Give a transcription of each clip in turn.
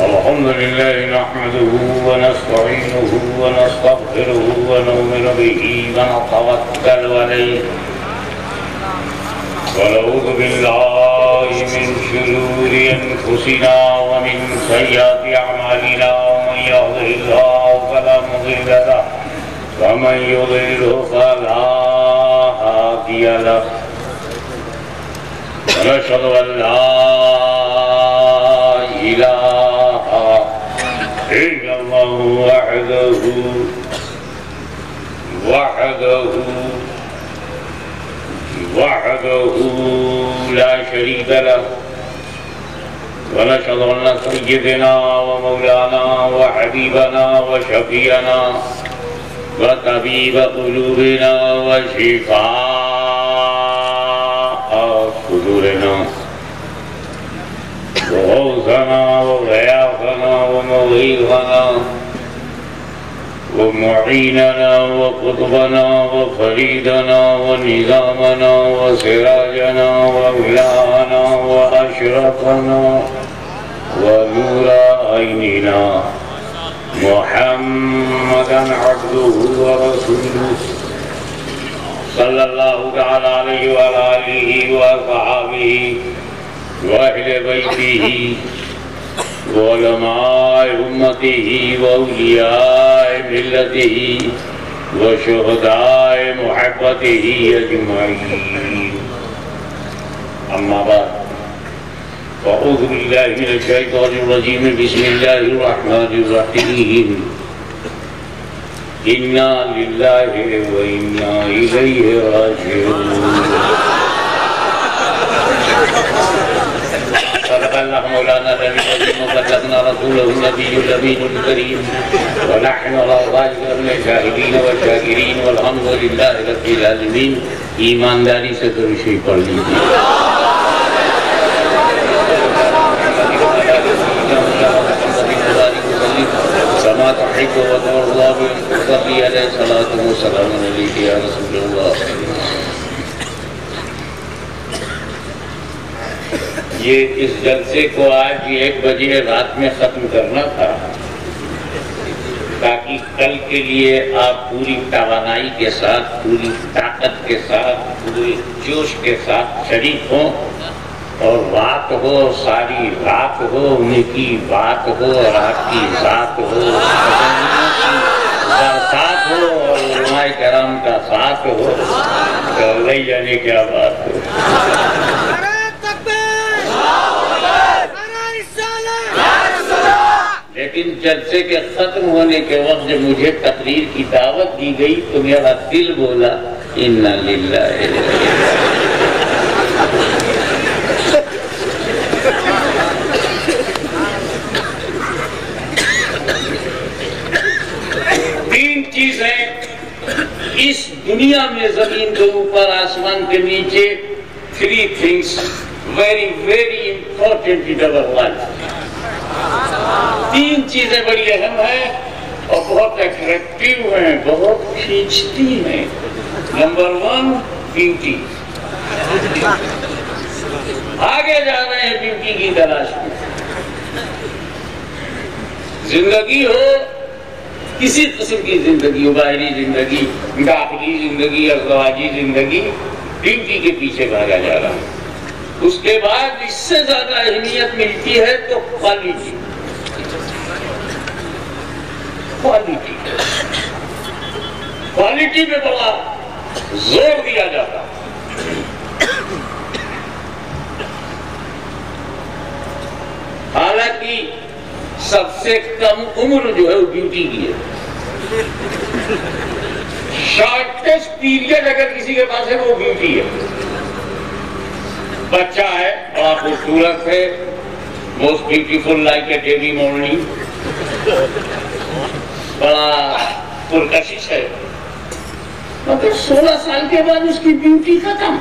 الحمد لله نحمده ونستعينه ونستغفره ونؤمن به ونتوكل عليه. ونعوذ بالله من شرور أنفسنا ومن سيئات أعمالنا. من يهده الله فلا مضل له ومن يضلله فلا هادي له. ونشهد أن لا وحده وحده وحده لا شريك له. ونشهد أن سيدنا ومولانا وحبيبنا وشفيعنا وطبيب قلوبنا وشفاء صدورنا. وغوثنا وغياثنا ومغيثنا ومعيننا وقطبنا وفريدنا ونظامنا وسراجنا وإلهنا وأشرفنا ونور عيننا محمدا عبده ورسوله. صلى الله تعالى عليه وعلى آله وصحابه وأهل بيته وعلماء أمته وأولياء ملته وشهداء محبته أجمعين. أما بعد فأعوذ بالله من الشيطان الرجيم. بسم الله الرحمن الرحيم. إنا لله وإنا إليه راجعون. الله مولانا العظيم وبلغنا رسوله النبي الأمين الكريم. ونحن ذلك من الشاهدين والشاكرين والحمد لله رب العالمين. ایمانداری سے تو رشی پڑھ لیجیے تحب وترضى بالصلي عليه صلاة وسلام عليك يا رسول الله. یہ اس جلسے کو آج ایک بجے رات میں ختم کرنا تھا۔ تاکہ کل کے لیے آپ پوری توانائی کے ساتھ، پوری طاقت کے ساتھ پورے جوش کے ساتھ شریک ہوں۔ اور بات ہو، ساری رات ہو، ان کی بات ہو، اور آپ کی ذات ہو برسات ہو، اور علماء کرام کا ساتھ ہو۔ تو لے جانے کیا بات ہو۔ لیکن جلسے کے ختم ہونے کے وقت جب مجھے تقریر کی دعوت دی گئی تو میرا دل بولا انا للہ تین چیزیں اس دنیا میں زمین کے اوپر، آسمان کے نیچے three things very very important in our life تین چیزیں بڑی اہم ہیں اور بہت اٹریکٹیو ہیں، بہت کھینچتی ہیں۔ نمبر ون بیوٹی آگے جا رہے ہیں بیوٹی کی تلاش میں۔ زندگی ہو، کسی قسم کی زندگی ہو باہری زندگی، داخلی زندگی، ازواجی زندگی بیوٹی کے پیچھے بھاگا جا رہا ہے۔ اس کے بعد اس سے زیادہ اہمیت ملتی ہے تو کوالٹی کوالٹی کوالٹی پہ بڑا زور دیا جاتا حالانکہ سب سے کم عمر جو ہے وہ بیوٹی کی ہے۔ شارٹیسٹ پیریڈ اگر کسی کے پاس ہے وہ بیوٹی ہے۔ بچہ ہے، بڑا خوبصورت ہے most beautiful like a daily morning بڑا پرکشش ہے۔ مگر سولہ سال کے بعد اس کی بیوٹی ختم۔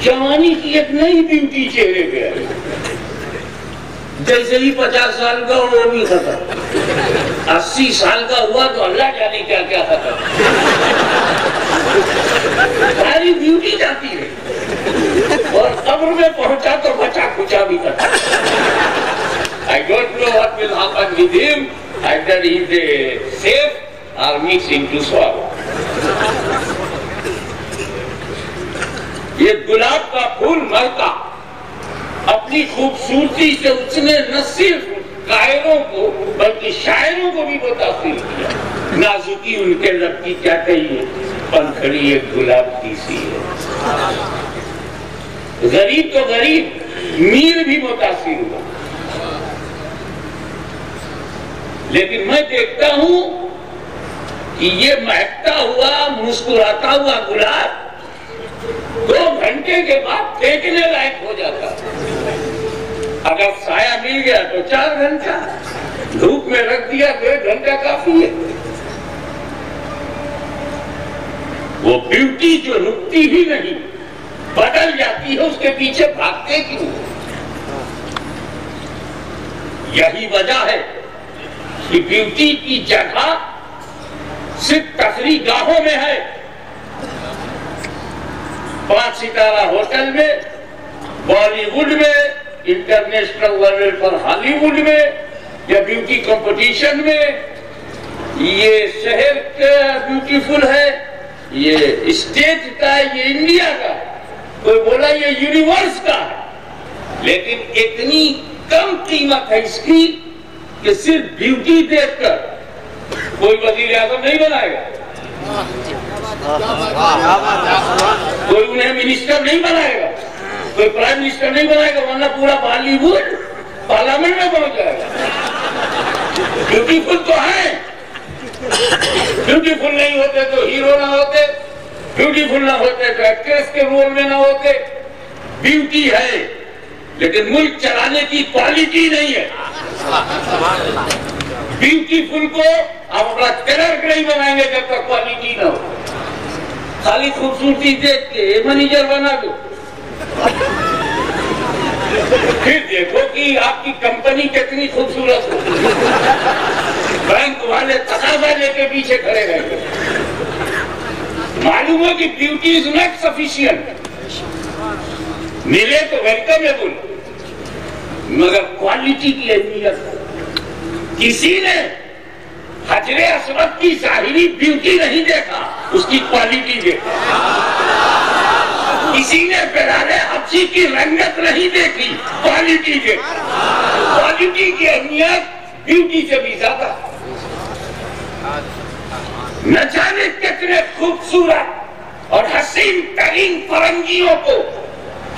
جوانی کی ایک نئی بیوٹی چہرے پہ ہے جیسے ہی پچاس سال کا وہ بھی ختم۔ اسی سال کا ہوا تو اللہ جانے کیا کیا ختم۔ ساری بیوٹی جاتی ہے۔ اور قبر میں پہنچا تو بچا کچا بھی کرتا I don't know what will happen with him, either he is uh, a safe or mixing to swallow. یہ گلاب کا پھول مرتا۔ اپنی خوبصورتی سے اس نے نہ صرف قائروں کو بلکہ شاعروں کو بھی متاثر کیا۔ نازکی ان کے لب کی کیا کہیے پنکھڑی ایک گلاب کی سی ہے۔ غریب تو غریب، میر بھی متاثر ہوا۔ لیکن میں دیکھتا ہوں کہ یہ مہکتا ہوا، مسکراتا ہوا گلاب دو گھنٹے کے بعد پھینکنے لائق ہو جاتا۔ اگر سایہ مل گیا تو چار گھنٹہ۔ دھوپ میں رکھ دیا تو ایک گھنٹہ کافی ہے۔ وہ بیوٹی جو رکتی بھی نہیں۔ بدل جاتی ہے، اس کے پیچھے بھاگتے کیوں؟ یہی وجہ ہے کہ بیوٹی کی جگہ صرف تفریح گاہوں میں ہے۔ پانچ ستارہ ہوٹل میں بالی ووڈ میں، انٹرنیشنل لیول پر ہالی ووڈ میں یا بیوٹی کمپٹیشن میں۔ یہ شہر کا بیوٹیفل ہے؟ یہ اسٹیٹ کا ہے، یہ انڈیا کا ہے۔ کوئی بولا یہ یونیورس کا ہے۔ لیکن اتنی کم قیمت ہے اس کی کہ صرف بیوٹی دیکھ کر کوئی وزیر اعظم نہیں بنائے گا۔ کوئی انہیں منسٹر نہیں بنائے گا۔ کوئی پرائم منسٹر نہیں بنائے گا، ورنہ پورا بالی ووڈ پارلیمنٹ میں پہنچ جائے گا۔ بیوٹیفل تو ہے بیوٹیفل نہیں ہوتے تو ہیرو نہ ہوتے۔ بیوٹیفل نہ ہوتے تو ایکٹریس کے رول میں نہ ہوتے بیوٹی ہے، لیکن ملک چلانے کی کوالٹی نہیں ہے. بیوٹیفل کو آپ اپنا کررک نہیں بنائیں گے جب تک کوالٹی نہ ہو. خالی خوبصورتی دیکھ کے منیجر بنا دو. پھر دیکھو کہ آپ کی کمپنی کتنی خوبصورت ہو. بینک والے تقاضا لے کے پیچھے کھڑے رہیں گے. معلوم ہو کہ بیوٹی از ناٹ سفیشینٹ ملے تو ویلکمیبل مگر کوالٹی کی اہمیت کسی نے حجر اسود کی ظاہری بیوٹی نہیں دیکھا، اس کی کوالٹی دیکھا. کسی نے بلال حبشی کی رنگت نہیں دیکھی کوالٹی دیکھا. کوالٹی کی اہمیت بیوٹی سے بھی زیادہ نہ جانے کتنے خوبصورت اور حسین ترین فرنگیوں کو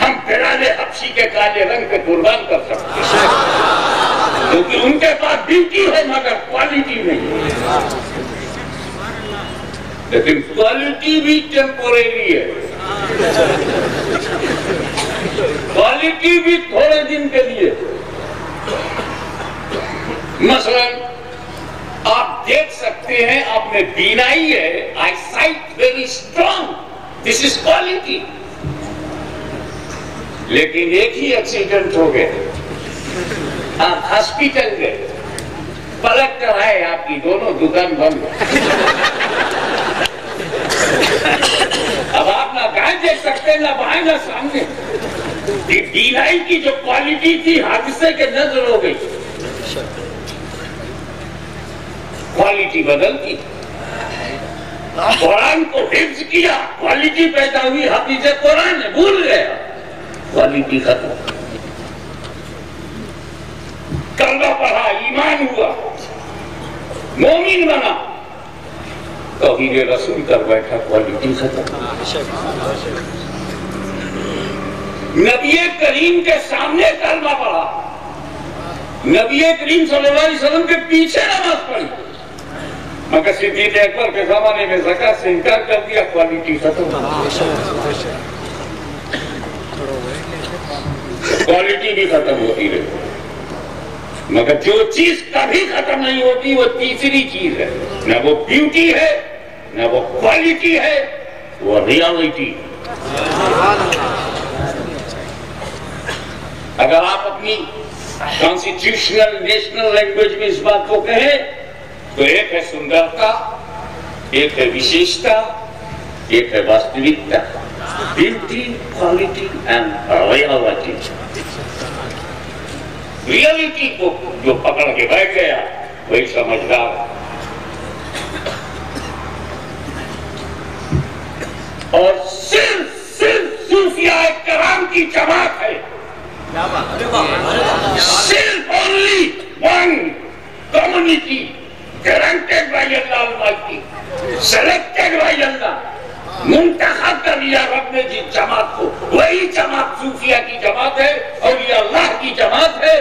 ہم بلال حبشی کے کالے رنگ پہ قربان کر سکتے ہیں۔ کیونکہ ان کے پاس بیوٹی ہے مگر کوالٹی نہیں۔ لیکن کوالٹی بھی ٹیمپوریری ہے۔ کوالٹی بھی تھوڑے دن کے لیے۔ مثلا آپ دیکھ سکتے ہیں، آپ میں بینائی ہے۔ Eye sight very strong this is quality لیکن ایک ہی ایکسیڈنٹ ہو گئے آپ ہاسپیٹل گئے۔ پلٹ کر آئے آپ کی دونوں دکان بند اب آپ نہ گائے دیکھ سکتے، نہ بائیں، نہ سامنے۔ بینائی کی جو کوالٹی تھی، حادثے کے نظر ہو گئی۔ کوالٹی بدل کی قرآن کو حفظ کیا کوالٹی پیدا ہوئی حافظ قرآن ہے، بھول گیا۔ کوالٹی ختم۔ کلمہ پڑھا، ایمان ہوا۔ مومن بنا۔ توحید رسول کر بیٹھا کوالٹی ختم۔ نبی کریم کے سامنے کلمہ پڑھا۔ نبی کریم صلی اللہ علیہ وسلم کے پیچھے نماز پڑھی۔ مگر صدیق اکبر کے زمانے میں زکاة سے انکار کر دیا کوالٹی ختم کوالٹی بھی ختم ہوتی رہی۔ مگر جو چیز کبھی ختم نہیں ہوتی وہ تیسری چیز ہے۔ نہ وہ بیوٹی ہے، نہ وہ کوالٹی ہے، وہ ریالٹی اگر آپ اپنی کانسٹیٹیوشنل نیشنل لینگویج میں اس بات کو کہیں تو ایک ہے سندرتا ایک ہے وشیشتا ایک ہے واستوکتا beauty quality and reality reality کو جو پکڑ کے بیٹھ گیا وہی سمجھدار اور صرف صرف صوفیاء کرام کی جماعت ہے صرف only one community granted by اللہ کی سلیکٹڈ بائی اللہ منتخب کر لیا رب نے جس جماعت کو وہی جماعت صوفیہ کی جماعت ہے اور یہ اللہ کی جماعت ہے